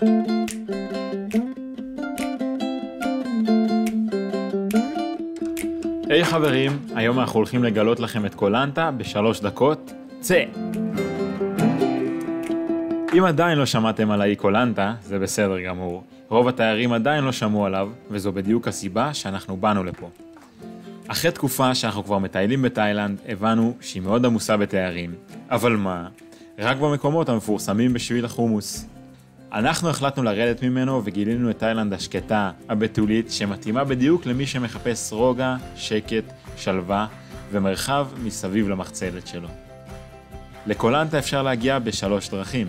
היי hey, חברים, היום אנחנו הולכים לגלות לכם את קולנטה בשלוש דקות. צא! אם עדיין לא שמעתם על האי קולנטה, זה בסדר גמור. רוב התיירים עדיין לא שמעו עליו, וזו בדיוק הסיבה שאנחנו באנו לפה. אחרי תקופה שאנחנו כבר מטיילים בתאילנד, הבנו שהיא מאוד עמוסה בתיירים. אבל מה? רק במקומות המפורסמים בשביל החומוס. אנחנו החלטנו לרדת ממנו וגילינו את תאילנד השקטה, הבתולית, שמתאימה בדיוק למי שמחפש רוגע, שקט, שלווה ומרחב מסביב למחצלת שלו. לקו לנטה אפשר להגיע בשלוש דרכים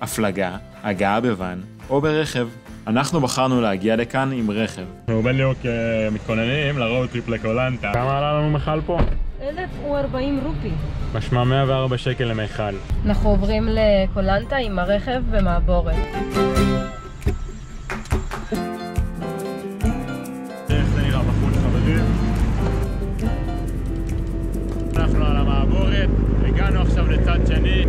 הפלגה, הגעה בוואן או ברכב. אנחנו בחרנו להגיע לכאן עם רכב. אנחנו בדיוק מתכוננים ל road trip לקו לנטה. כמה עלה לנו הכל פה? 1,040 רופי. משמע 104 שקל למכל. אנחנו עוברים לקולנטה עם הרכב ומעבורת. איך זה נראה בחוץ חברים? אנחנו על המעבורת, הגענו עכשיו לצד שני,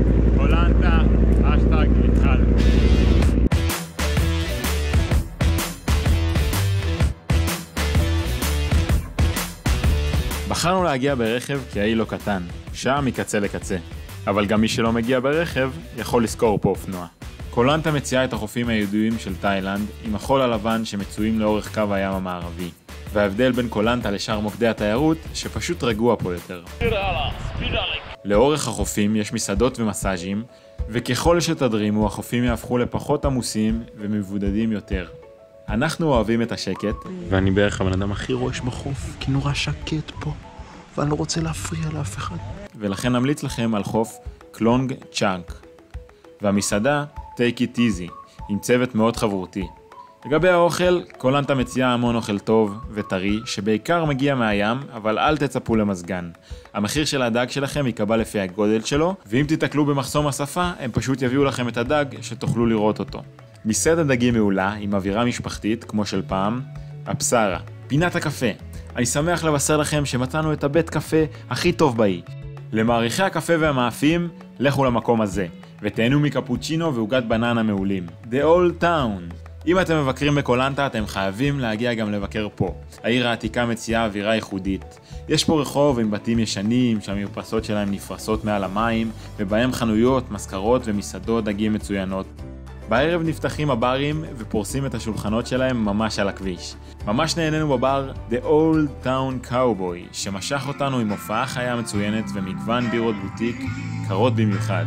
בחרנו להגיע ברכב כי האי לא קטן, שעה מקצה לקצה. אבל גם מי שלא מגיע ברכב, יכול לשכור פה אופנוע. קולנטה מציעה את החופים הידועים של תאילנד, עם החול הלבן שמצויים לאורך קו הים המערבי. וההבדל בין קולנטה לשאר מוקדי התיירות, שפשוט רגוע פה יותר. לאורך החופים יש מסעדות ומסאז'ים, וככל שתדרימו החופים יהפכו לפחות עמוסים ומבודדים יותר. אנחנו אוהבים את השקט, ואני בערך הבן אדם הכי רועש בחוף, כי נורא שקט פה, ואני לא רוצה להפריע לאף אחד. ולכן נמליץ לכם על חוף קלונג צ'אק. והמסעדה, Take It Easy, עם צוות מאוד חברותי. לגבי האוכל, קו לנטה מציעה המון אוכל טוב וטרי, שבעיקר מגיע מהים, אבל אל תצפו למזגן. המחיר של הדג שלכם ייקבע לפי הגודל שלו, ואם תיתקלו במחסום השפה, הם פשוט יביאו לכם את הדג שתוכלו לראות אותו. מסעדת דגים מעולה, עם אווירה משפחתית, כמו של פעם, הבשרה, פינת הקפה. אני שמח לבשר לכם שמצאנו את הבית קפה הכי טוב באי. למעריכי הקפה והמאפים, לכו למקום הזה, ותהנו מקפוצ'ינו ועוגת בננה מעולים. The Old Town. אם אתם מבקרים בקולנטה, אתם חייבים להגיע גם לבקר פה. העיר העתיקה מציעה אווירה ייחודית. יש פה רחוב עם בתים ישנים, שהמרפסות שלהם נפרסות מעל המים, ובהם חנויות, מזכרות ומסעדות דגים מצוינות. בערב נפתחים הברים ופורסים את השולחנות שלהם ממש על הכביש. ממש נהנינו בבר The Old Town Cowboy, שמשך אותנו עם הופעה חיה מצוינת ומגוון בירות בוטיק קרות במיוחד.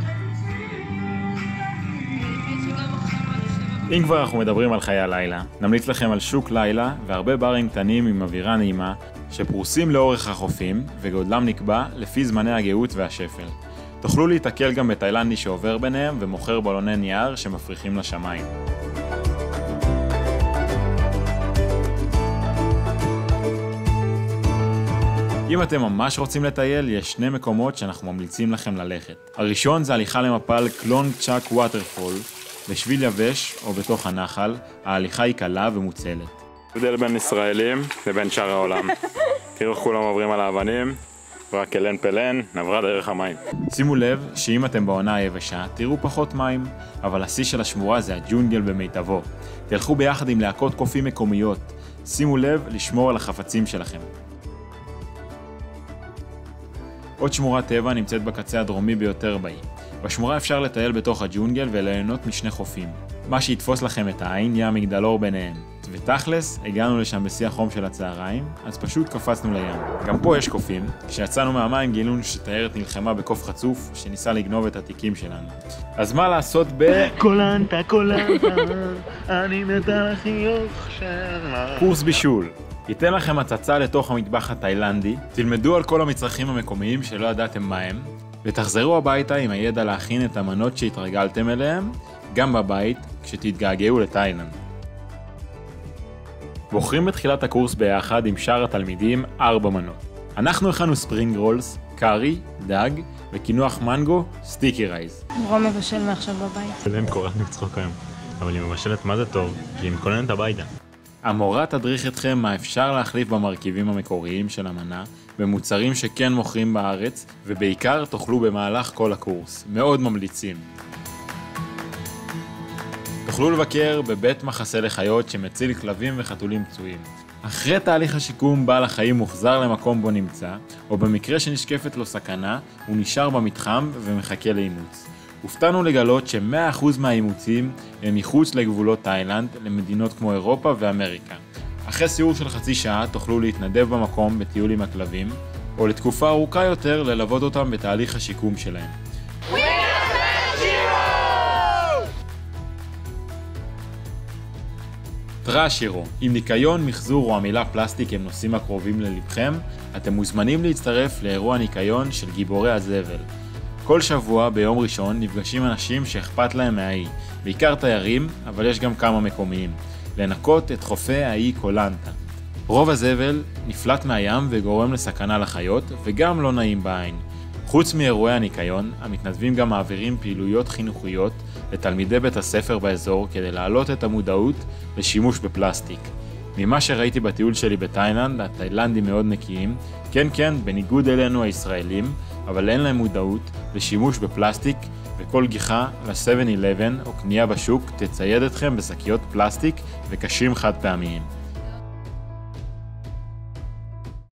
אם כבר אנחנו מדברים על חיי הלילה, נמליץ לכם על שוק לילה והרבה ברים קטנים עם אווירה נעימה, שפרוסים לאורך החופים, וגודלם נקבע לפי זמני הגאות והשפל. תוכלו להתקל גם בתאילנדי שעובר ביניהם ומוכר בלוני נייר שמפריחים לשמיים. אם אתם ממש רוצים לטייל, יש שני מקומות שאנחנו ממליצים לכם ללכת. הראשון זה הליכה למפל קלונג צ'אק waterfall, בשביל יבש או בתוך הנחל, ההליכה היא קלה ומוצלת. הבדל בין ישראלים לבין שאר העולם. תראו איך כולם עוברים על האבנים, רק אלן פלן, נברה דרך המים. שימו לב שאם אתם בעונה היבשה, תראו פחות מים, אבל השיא של השמורה זה הג'ונגל במיטבו. תלכו ביחד עם להקות קופים מקומיות. שימו לב לשמור על החפצים שלכם. עוד שמורת טבע נמצאת בקצה הדרומי ביותר באי. בשמורה אפשר לטייל בתוך הג'ונגל וליהנות משני חופים. מה שיתפוס לכם את העין יהיה המגדלור ביניהם. ותכלס, הגענו לשם בשיא החום של הצהריים, אז פשוט קפצנו לים. גם פה יש קופים, כשיצאנו מהמים גילינו שתיירת נלחמה בקוף חצוף, שניסה לגנוב את התיקים שלנו. אז מה לעשות ב... קולנטה, קולנטה, אני מת על החיוך שלך. קורס בישול. ייתן לכם הצצה לתוך המטבח התאילנדי, תלמדו על כל המצרכים המקומיים שלא ידעתם מה הם, ותחזרו הביתה עם הידע להכין את המנות שהתרגלתם אליהם, גם בבית, כשתתגעגעו לתאילנד. בוחרים בתחילת הקורס ביחד עם שאר התלמידים ארבע מנות. אנחנו הכנו spring rolls, קארי, דג, וקינוח מנגו, sticky rice. רום מבשל מעכשיו בבית. אלן קוראת לי צחוק היום, אבל היא מבשלת מה זה טוב, כי היא מתכוננת הביתה. המורה תדריך אתכם מה אפשר להחליף במרכיבים המקוריים של המנה, במוצרים שכן מוכרים בארץ, ובעיקר תאכלו במהלך כל הקורס. מאוד ממליצים. תוכלו לבקר בבית מחסה לחיות שמציל כלבים וחתולים פצועים. אחרי תהליך השיקום בעל החיים מוחזר למקום בו נמצא, או במקרה שנשקפת לו סכנה, הוא נשאר במתחם ומחכה לאימוץ. הופתענו לגלות ש-100% מהאימוצים הם מחוץ לגבולות תאילנד, למדינות כמו אירופה ואמריקה. אחרי סיור של חצי שעה תוכלו להתנדב במקום בטיול עם הכלבים, או לתקופה ארוכה יותר ללוות אותם בתהליך השיקום שלהם. טראשירו, אם ניקיון, מחזור או המילה פלסטיק הם נושאים הקרובים ללבכם, אתם מוזמנים להצטרף לאירוע ניקיון של גיבורי הזבל. כל שבוע ביום ראשון נפגשים אנשים שאכפת להם מהאי, בעיקר תיירים, אבל יש גם כמה מקומיים, לנקות את חופי האי קולנטה. רוב הזבל נפלט מהים וגורם לסכנה לחיות, וגם לא נעים בעין. חוץ מאירועי הניקיון, המתנדבים גם מעבירים פעילויות חינוכיות לתלמידי בית הספר באזור כדי להעלות את המודעות לשימוש בפלסטיק. ממה שראיתי בטיול שלי בתאילנד, התאילנדים מאוד נקיים, כן כן, בניגוד אלינו הישראלים, אבל אין להם מודעות לשימוש בפלסטיק, וכל גיחה ל-7-11 או קנייה בשוק תצייד אתכם בשקיות פלסטיק וקשים חד פעמיים.